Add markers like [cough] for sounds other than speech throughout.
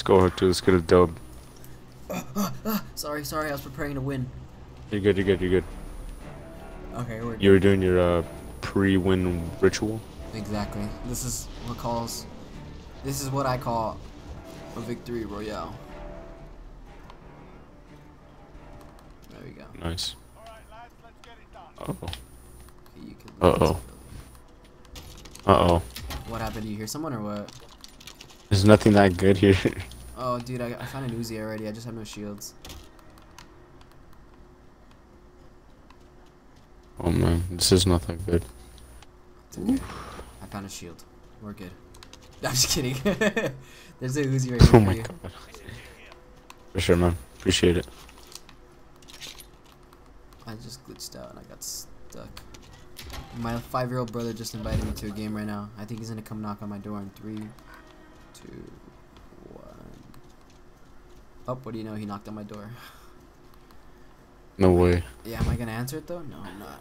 Let's go, Hector. Let's get a dub. Sorry, sorry, I was preparing to win. You're good, you're good, you're good. Okay, we're You were doing your uh, pre-win ritual? Exactly. This is what calls. This is what I call a victory royale. There we go. Nice. Uh-oh. Okay, you can Uh-oh. Uh-oh. What happened? Do you hear someone or what? There's nothing that good here. Oh, dude, I, I found an Uzi already. I just have no shields. oh man, this is not that good. Okay. I found a shield. We're good. [laughs] I'm just kidding. [laughs] There's a Uzi right here Oh my you. god. For sure, man. Appreciate it. I just glitched out and I got stuck. My five-year-old brother just invited me to a game right now. I think he's gonna come knock on my door in three, two, one. Oh, what do you know? He knocked on my door. No way. Yeah, am I gonna answer it though? No, I'm not.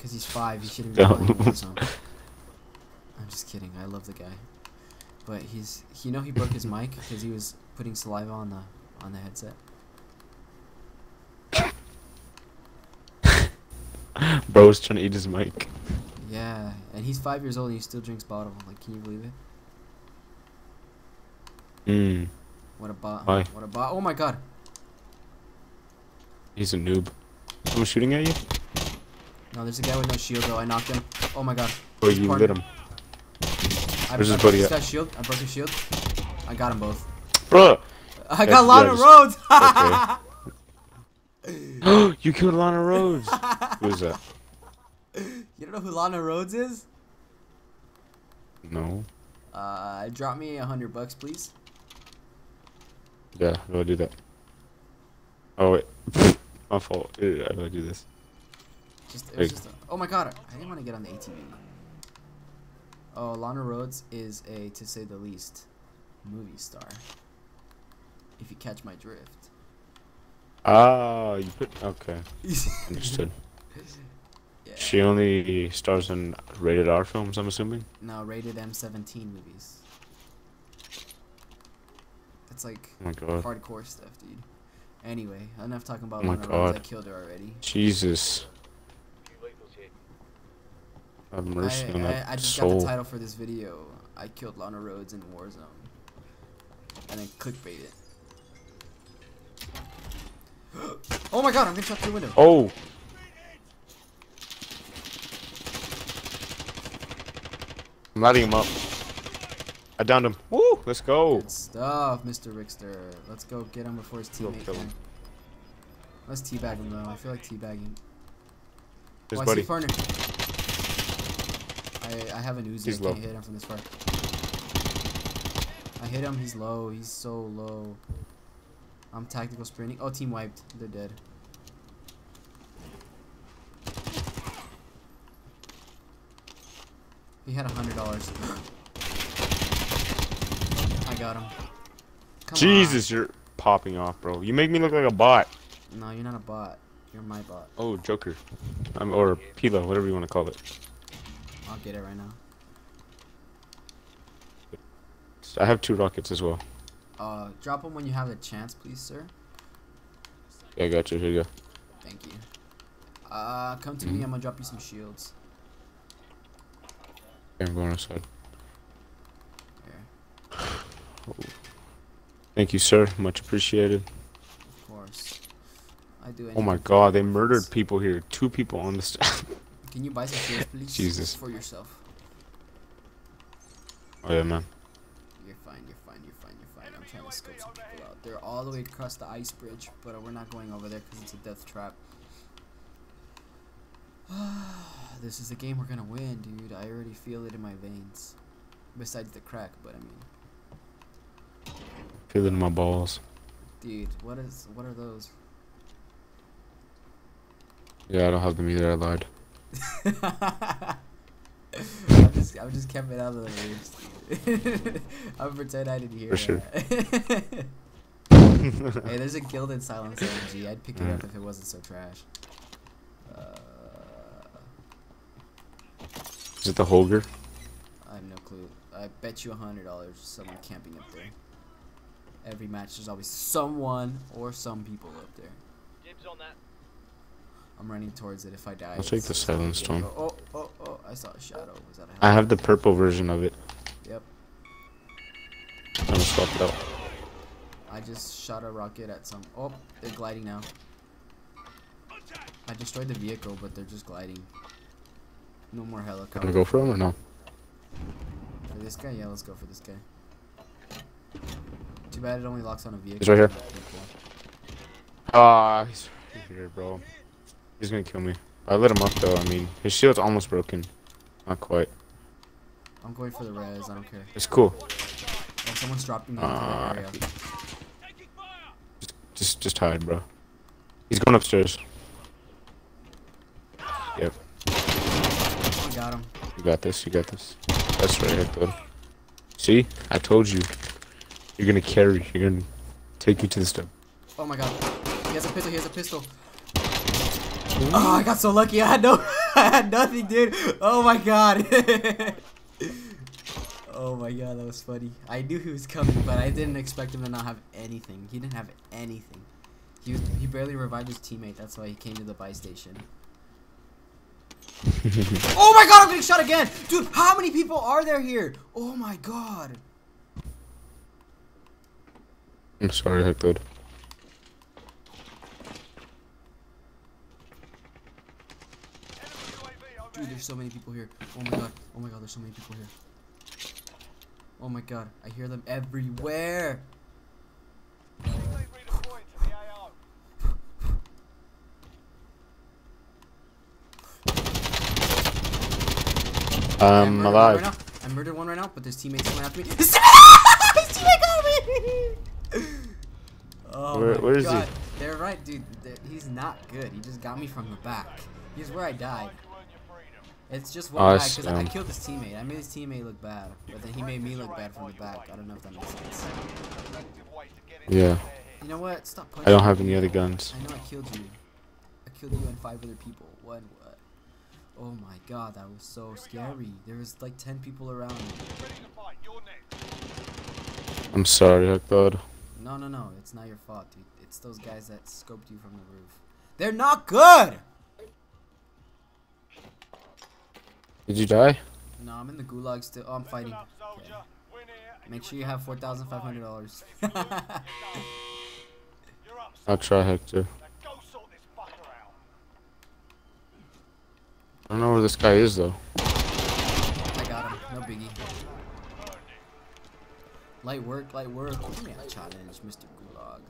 Cause he's five. He shouldn't be playing [laughs] Warzone. I'm just kidding. I love the guy, but he's. You know, he broke his mic because he was putting saliva on the on the headset. [laughs] Bro's trying to eat his mic. Yeah, and he's five years old and he still drinks bottle. Like, can you believe it? Mmm. What a bot. Why? What a bot. Oh my god. He's a noob. Someone shooting at you? No, there's a guy with no shield though. I knocked him. Oh my god. His you partner- lit him? I, Where's I his buddy this at? guy's shield. I broke his shield. I got them both. Bruh! I got Lana yeah, Rhodes. [laughs] [gasps] you killed Lana Rhoades! [laughs] Who is that? you don't know who Lana Rhoades is? No. Uh, drop me a hundred bucks, please. Yeah, I'll do that. Oh wait. [laughs] My fault. Yeah, I gotta do this. Just, just. A, oh my god, I didn't want to get on the ATV. Oh, Lana Rhoades is a, to say the least, movie star. If you catch my drift. Ah, you put. Okay. [laughs] Understood. yeah. She only stars in rated R films, I'm assuming? No, rated M17 movies. That's like Oh my god. hardcore stuff, dude. Anyway, enough talking about Oh my Lana Rhoades. I killed her already. Jesus. Have mercy I, on that I just got the title for this video. I killed Lana Rhoades in Warzone. And then clickbait it. [gasps] oh my god, I'm gonna shot through the window. Oh! I'm lighting him up. I downed him. Woo! Let's go. Good stuff, Mr. Rickster. Let's go get him before his teammate can. Let's teabag him though. I feel like teabagging. His oh, I buddy. see I, I have an Uzi. He's I can't hit him from this far. I hit him. He's low. He's so low. I'm tactical sprinting. Oh, team wiped. They're dead. He had a hundred dollars. [laughs] Got him. Come Jesus, you're popping off, bro. You make me look like a bot. No, you're not a bot. You're my bot. Oh, JOKR. I'm, or Pila, whatever you want to call it. I'll get it right now. I have two rockets as well. Uh, drop them when you have the chance, please, sir. Yeah, I got you. Here you go. Thank you. Uh, come to Mhm. me. I'm gonna drop you some shields. Okay, I'm going outside. Thank you, sir. Much appreciated. of course. I do. Oh my god, they murdered people here. Two people on the st- [laughs] Can you buy some shields, please? Jesus. For yourself. Oh yeah, man. You're fine. You're fine. You're fine. You're fine. I'm trying to scope some people out. They're all the way across the ice bridge, but we're not going over there because it's a death trap. [sighs] this is the game we're gonna win, dude. I already feel it in my veins. Besides the crack, but I mean, Feeling my balls. dude, what is what are those? Yeah, I don't have them either. I lied. [laughs] I'm just, I'm just camping out of the rooms. [laughs] I'm pretend I didn't hear For sure. [laughs] hey, there's a gilded silence LMG. I'd pick it up if it wasn't so trash. Uh, Is it the Holger? I have no clue. I bet you a hundred dollars someone camping up there. Every match, there's always someone or some people up there. Dibs on that. I'm running towards it. If I die, I'll take the silent storm. Oh, oh, oh, oh! I saw a shadow. Was that a I hell? have the purple version of it. Yep. I'm gonna swap it out. I just shot a rocket at some. Oh, they're gliding now. I destroyed the vehicle, but they're just gliding. No more Gonna go for him or no? For this guy, yeah, let's go for this guy. Too bad it only locks on a vehicle. He's right here. not people. Ah, he's right here, bro. He's gonna kill me. I lit him up though. I mean, his shield's almost broken. Not quite. I'm going for the res. I don't care. It's cool. Oh, someone's dropping me into Ah, the area. Just, just, just hide, bro. He's going upstairs. Yep, I got him. you got this. You got this. That's right, Hector. See, I told you. You're gonna carry. You're gonna take you to the step. Oh my god. He has a pistol. He has a pistol. Oh, I got so lucky. I had no, [laughs] I had nothing, dude. Oh my god. [laughs] oh my god, that was funny. I knew he was coming, but I didn't expect him to not have anything. He didn't have anything. He was, he barely revived his teammate. That's why he came to the buy station. [laughs] oh my god, I'm getting shot again, dude. How many people are there here? Oh my god. I'm sorry, Hector. Dude, there's so many people here. Oh my god. Oh my god, there's so many people here. Oh my god, I hear them everywhere. I I'm Um, alive. Right. I murdered one right now, but there's teammates coming after me. His teammate, His teammate got me! [laughs] Oh Where- my where is he? god. They're right, dude. They're- he's not good. He just got me from the back. He's where I died. It's just one Oh, I guy because I killed his teammate. I made his teammate look bad, but then he made me look bad from the back. I don't know if that makes sense. Yeah, You know what? Stop I don't have any other guns. I know I killed you. I killed you and five other people. What? What? Oh my god, that was so scary. There was like ten people around me. I'm sorry, Hector. No, no, no. It's not your fault, dude. It's those guys that scoped you from the roof. They're not good. Did you die? No, I'm in the gulag still. Oh, I'm fighting. Okay. Make sure you have four thousand five hundred dollars. [laughs] I'll try, Hector. I don't know where this guy is though. I got him. No biggie. Light work, light work. Give challenge, Mr. Gulag.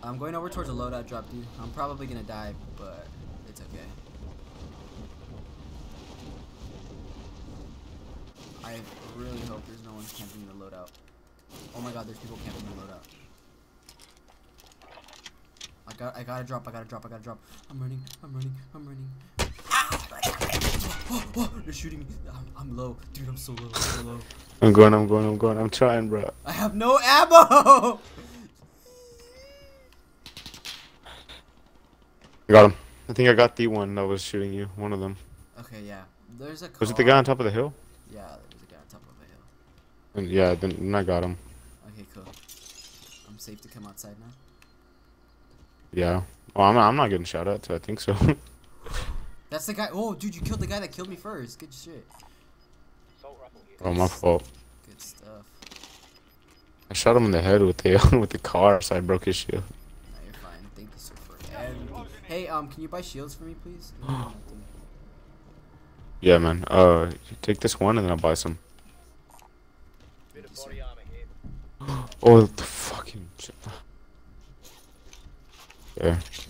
I'm going over towards a loadout drop, dude. I'm probably gonna die, but it's okay. I really hope there's no one camping the loadout. Oh my god, there's people camping the loadout. I got, I gotta drop, I gotta drop, I gotta drop. I'm running, I'm running, I'm running. Oh, oh, they're shooting me. I'm, I'm low, dude. I'm so low, I'm so low. I'm going, I'm going, I'm going. I'm trying, bro. I have no ammo. I got him. I think I got the one that was shooting you. One of them. Okay, yeah. There's a car. Was it the guy on top of the hill? Yeah, there was a guy on top of the hill. And yeah, then, I got him. Okay, cool. I'm safe to come outside now. Yeah. Well, I'm not, I'm not getting shot at, so I think so. [laughs] That's the guy. Oh, dude, you killed the guy that killed me first. Good shit. oh, my fault. Good stuff. I shot him in the head with the [laughs] with the car, so I broke his shield. Nah, you're fine. Thank you, sir, for everything. Hey, um, can you buy shields for me, please? I don't know nothing. Yeah, man. Uh, take this one and then I'll buy some. Bit of Yes, body sir. armor here. Oh, the fucking shit. [sighs]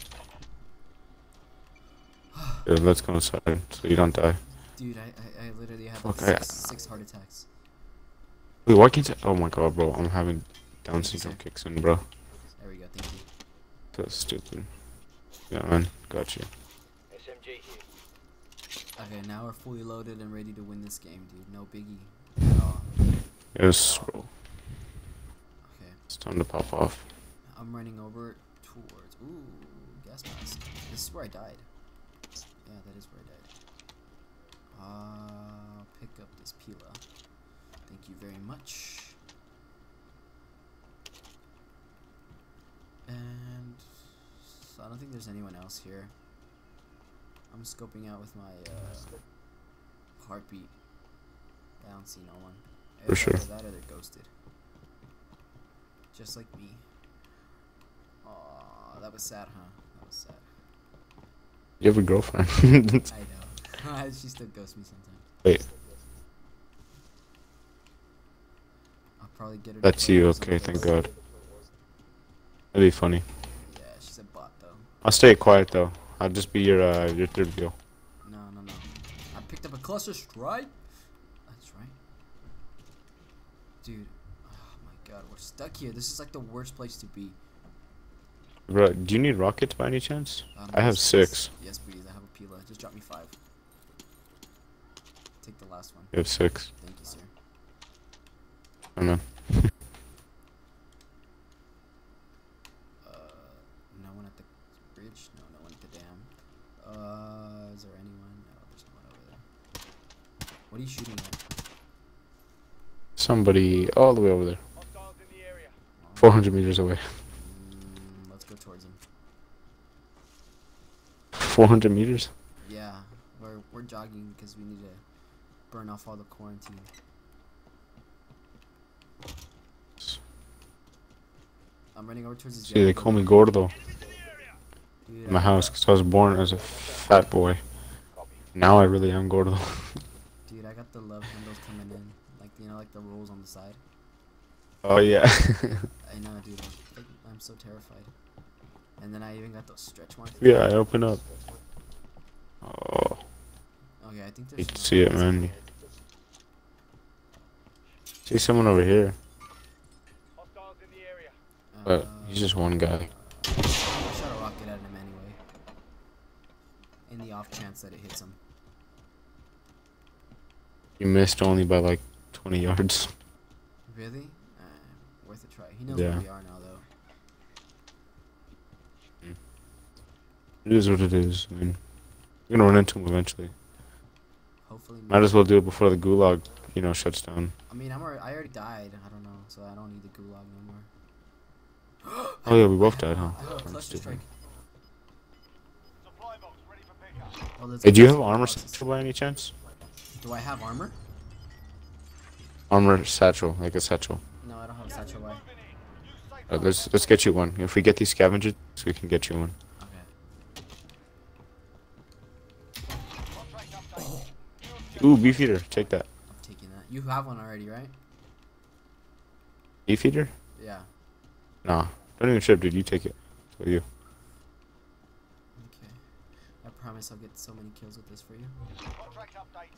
There. Yeah, let's go inside so you don't die. Dude, I, I, I literally have like I- six, six heart attacks. Wait, why can't I? Oh my god, bro. I'm having Down Thank syndrome sir. kicks in, bro. There we go. Thank you. That's stupid. Yeah, man. Got you. SMG here. Okay, now we're fully loaded and ready to win this game, dude. No biggie at all. Yes, bro. Okay, It's time to pop off. I'm running over towards. Ooh, gas mask. This is where I died. Yeah, that is where I died. Uh, pick up this Pila. Thank you very much. And so I don't think there's anyone else here. I'm scoping out with my uh, heartbeat. I don't see no one. For sure. That or they're ghosted. Just like me. Aw, that was sad, huh? That was sad. You have a girlfriend? I know. [laughs] [laughs] she still ghosts me sometimes. Wait. I'll probably get her. That's you. Okay, thank. God. That'd be funny. Yeah, she's a bot though. I'll stay quiet though. I'll just be your uh your third wheel. No, no, no. I picked up a cluster strike. That's right. Dude. Oh my god, we're stuck here. This is like the worst place to be. Bro, do you need rockets by any chance? Um, I have yes, six. Yes, please. I have a Pila. Just drop me five. Take the last one. You have six. Thank you, sir. I know. [laughs] Uh, no one at the bridge. No, no one at the dam. Uh, is there anyone? No, there's no one over there. What are you shooting at? Somebody all the way over there. The. Oh, 400 meters away. mm, let's go towards him. 400 meters? Yeah, we're we're jogging because we need to burn off all the quarantine. I'm running over towards this. See, they call me. Gordo in my house because I was born as a fat boy. Now I really am Gordo. [laughs] Dude, I got the love handles coming in, like you know, like the rolls on the side. oh, yeah. [laughs] I know, dude. I'm so terrified. And then I even got those stretch marks. yeah, I open up. Oh, Okay, I think there's. you can see it, else. man. See someone over here, Hostiles in the area. but he's just one guy. I shot a rocket at him anyway. In the off chance that it hits him. You missed only by like 20 yards. Really? Uh, worth a try. He knows Yeah. where we are now, though. It is what it is. I mean, you're gonna run into him eventually. Hopefully. Might not. as well do it before the gulag, you know, shuts down. I mean, I'm already, I already died. I don't know, so I don't need the gulag no more. [gasps] Oh yeah, we both died, huh? I have a Fucking strike. Supply box ready for pickup. Oh, Hey, do you have armor satchel by any chance? Do I have armor? Armor satchel, like a satchel. No, I don't have a satchel. Why? Moving in. Use safe Uh, let's let's get you one. If we get these scavengers, we can get you one. Ooh, beefeater, take that. I'm taking that. You have one already, right? Beefeater? Yeah. Nah, don't even ship, dude. You take it. It's for you. Okay. I promise I'll get so many kills with this for you. Contract updated.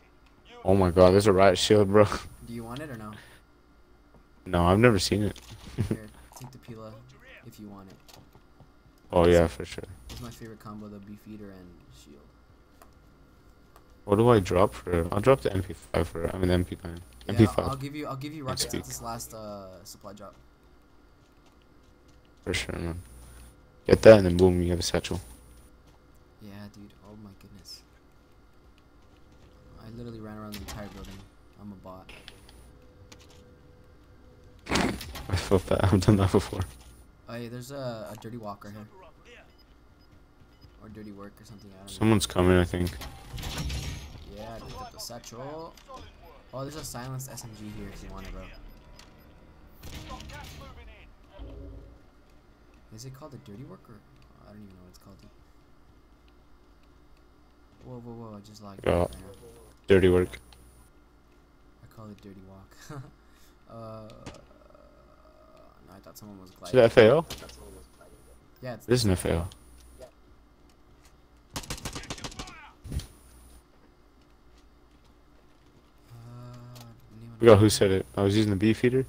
You Oh my god, there's a riot shield, bro. [laughs] Do you want it or no? No, I've never seen it. Here, [laughs] take the Pila if you want it. Oh yeah, for sure. It's my favorite combo, the beefeater and shield. What do I drop for? I'll drop the MP5 for. I mean the MP9. Yeah, MP5 I'll give you. I'll give you rockets at this last uh, supply drop. for sure, man. Get that, and then boom, you have a satchel. Yeah, dude. Oh my goodness. I literally ran around the entire building. I'm a bot. [laughs] I felt that. I've done that before. Oh, yeah, there's a, a dirty walker here. Or dirty work or something. I don't know. Someone's coming, I think. Yeah, picked up the satchel. Oh, there's a silenced SMG here if you want it, bro. got gas moving in. Is it called a dirty Worker? I don't even know what it's called. Whoa, whoa, whoa! I just logged out. Dirty work. I call it dirty walk. [laughs] uh, no, I thought someone was gliding. that FAO? Yeah, it's This is an FAO. Uh, anyone We got who said it. I was using the beefeater,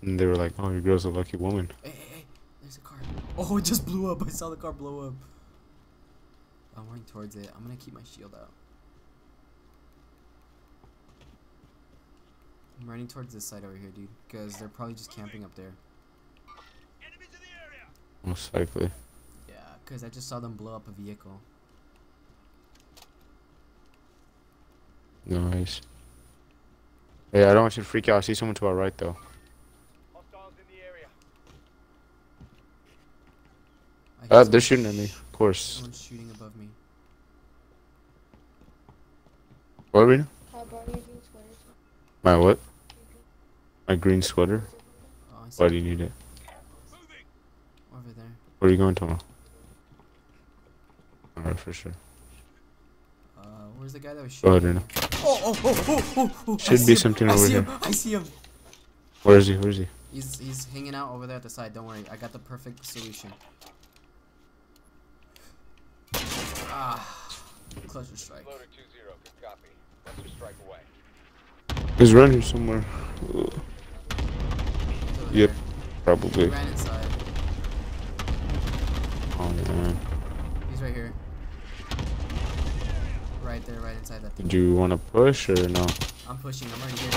and they were like, "Oh, your girl's a lucky woman." Hey, hey, hey! There's a car. Oh, it just blew up. I saw the car blow up. I'm running towards it. I'm gonna keep my shield out. I'm running towards this side over here, dude. Because they're probably just camping up there. Enemies in the area. Most likely. Yeah, because I just saw them blow up a vehicle. Nice. Yeah, I don't want you to freak out. I see someone to our right though. Hostiles in the area. Uh, they're shooting at me. Of course. Someone's shooting above me. What, Rena? I brought you these sweaters. My what? My green sweater? Oh, Why do you need it? over there. Where are you going tomorrow? Alright, for sure. Where's the guy that was Go shooting? ahead, Rena. Oh, oh, oh, oh, oh, oh! Should see be him, something I over see here. him. I see him. Where is he? Where is he? He's he's hanging out over there at the side. Don't worry, I got the perfect solution. Ah, cluster strike. Loader 2-0, good copy. Cluster strike away. He's running somewhere. Ugh, Yep. there. He Probably. ran inside. Oh man. He's right here. Right there, right inside that thing. Do you want to push or no? I'm pushing. I'm already here.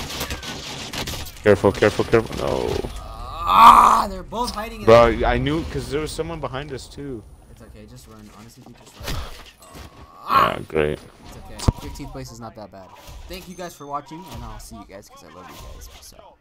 Careful, careful, careful. No. Ah, they're both hiding. In Bro, I knew because there was someone behind us too. It's okay. Just run. Honestly, dude, just run. Yeah, great. It's okay. 15th place is not that bad. Thank you guys for watching, and I'll see you guys because I love you guys. Out.